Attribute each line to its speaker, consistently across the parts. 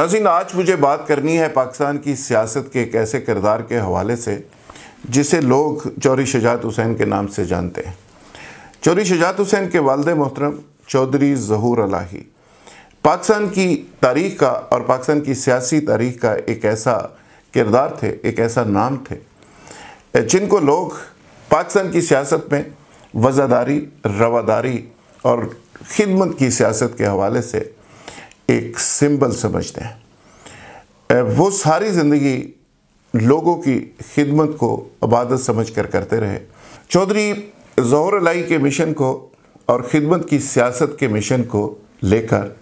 Speaker 1: नाजिन आज मुझे बात करनी है पाकिस्तान की सियासत के एक ऐसे किरदार के हवाले से, जिसे लोग चौरी शजात हुसैन के नाम से जानते हैं। चौरी शजात हुसैन के वालद मोहतरम चौधरी जहूर अलाही, पाकिस्तान की तारीख का और पाकिस्तान की सियासी तारीख का एक ऐसा किरदार थे, एक ऐसा नाम थे, जिनको लोग पाकिस्तान की सियासत में वज़ादारी, रवादारी और खिदमत की सियासत के हवाले से एक सिंबल समझते हैं। वो सारी ज़िंदगी लोगों की खिदमत को अबादत समझ कर करते रहे। चौधरी जहर लाई के मिशन को और ख़िदमत की सियासत के मिशन को लेकर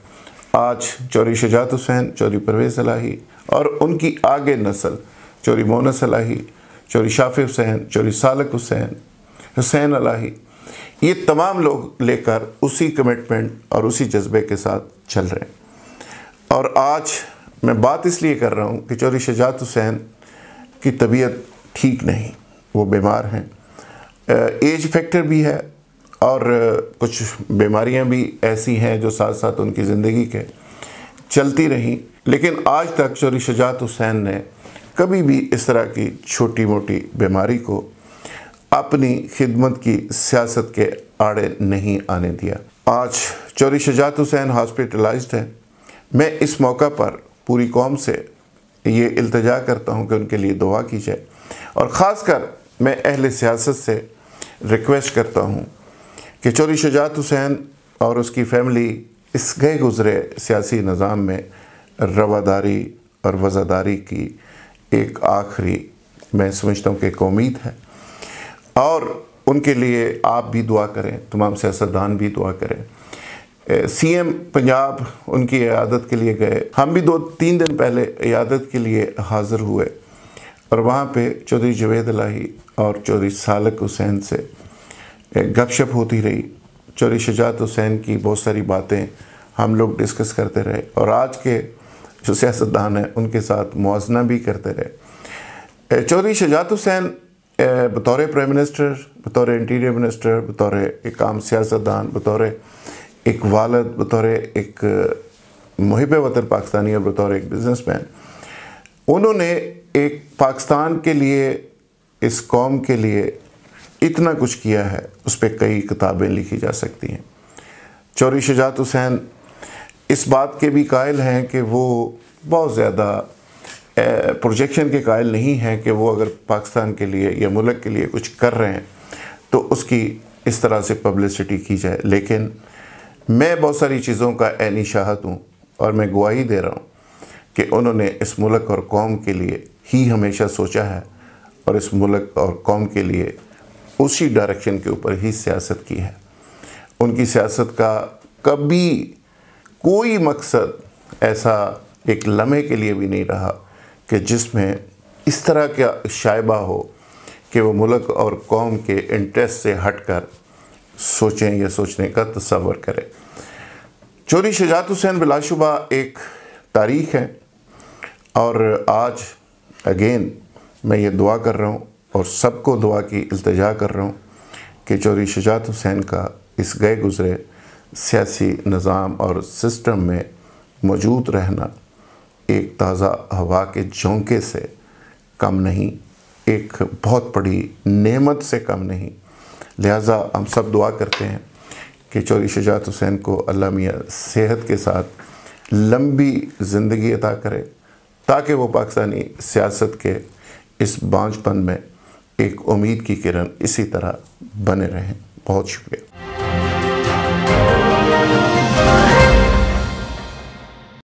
Speaker 1: आज चौरी शजात हुसैन चौरी परवेज़ सलाही और उनकी आगे नस्ल चौरी मोना सलाही चौरी शाफि हुसैन चौरी सालक हुसैन हुसैन अलाही, ये तमाम लोग लेकर उसी कमिटमेंट और उसी जज्बे के साथ चल रहे हैं। और आज मैं बात इसलिए कर रहा हूँ कि चौरी शजात हुसैन की तबीयत ठीक नहीं, वो बीमार हैं। एज फैक्टर भी है और कुछ बीमारियाँ भी ऐसी हैं जो साथ साथ उनकी ज़िंदगी के चलती रहीं। लेकिन आज तक चौरी शजात हुसैन ने कभी भी इस तरह की छोटी मोटी बीमारी को अपनी खिदमत की सियासत के आड़े नहीं आने दिया। आज चौरी शजात हुसैन हॉस्पिटलाइज्ड है। मैं इस मौका पर पूरी कौम से ये इल्तजा करता हूँ कि उनके लिए दुआ की जाए। और ख़ासकर मैं अहल सियासत से रिक्वेस्ट करता हूँ कि चौरी शजात हुसैन और उसकी फैमिली इस गए गुज़रे सियासी निज़ाम में रवादारी और वज़ादारी की एक आखिरी, मैं समझता हूँ कि एक उम्मीद है। और उनके लिए आप भी दुआ करें, तमाम सियासतदान भी दुआ करें। सीएम पंजाब उनकी इयादत के लिए गए। हम भी दो तीन दिन पहले इयादत के लिए हाज़िर हुए और वहाँ पे चौधरी जवेद अलाही और चौधरी सालक हुसैन से गपशप होती रही। चौधरी शजात हुसैन की बहुत सारी बातें हम लोग डिस्कस करते रहे और आज के जो सियासतदान हैं, उनके साथ मुआजना भी करते रहे। चौधरी शजात हुसैन बतौर प्राइम मिनिस्टर, बतौर इंटीरियर मिनिस्टर, बतौर एक आम सियासतदान, बतौर एक वालद बतौर एक मुहब वतन पाकिस्तानी और बतौर एक बिजनेसमैन उन्होंने एक पाकिस्तान के लिए, इस कौम के लिए इतना कुछ किया है, उस पर कई किताबें लिखी जा सकती हैं। चौरी शजात हुसैन, इस बात के भी कायल हैं कि वो बहुत ज़्यादा प्रोजेक्शन के कायल नहीं हैं कि वो अगर पाकिस्तान के लिए या मुल्क के लिए कुछ कर रहे हैं तो उसकी इस तरह से पब्लिसिटी की जाए। लेकिन मैं बहुत सारी चीज़ों का ऐनी शाहत हूँ और मैं गवाही दे रहा हूँ कि उन्होंने इस मुल्क और कौम के लिए ही हमेशा सोचा है और इस मुल्क और कौम के लिए उसी डायरेक्शन के ऊपर ही सियासत की है। उनकी सियासत का कभी कोई मकसद ऐसा एक लम्हे के लिए भी नहीं रहा कि जिसमें इस तरह का शायबा हो कि वो मुल्क और कौम के इंटरेस्ट से हटकर सोचें या सोचने का तस्वर करें। चोरी शजात हुसैन बिलाशुबा एक तारीख है और आज अगेन मैं ये दुआ कर रहा हूँ और सबको दुआ की इल्तजा कर रहा हूँ कि चोरी शजात हुसैन का इस गए गुज़रे सियासी निज़ाम और सिस्टम में मौजूद रहना एक ताज़ा हवा के झोंके से कम नहीं, एक बहुत बड़ी नेमत से कम नहीं लिहाजा हम सब दुआ करते हैं कि चौधरी शजात हुसैन को अल्लाह मियाँ सेहत के साथ लंबी ज़िंदगी अदा करे, ताकि वो पाकिस्तानी सियासत के इस बाँझपन में एक उम्मीद की किरण इसी तरह बने रहें। बहुत शुक्रिया।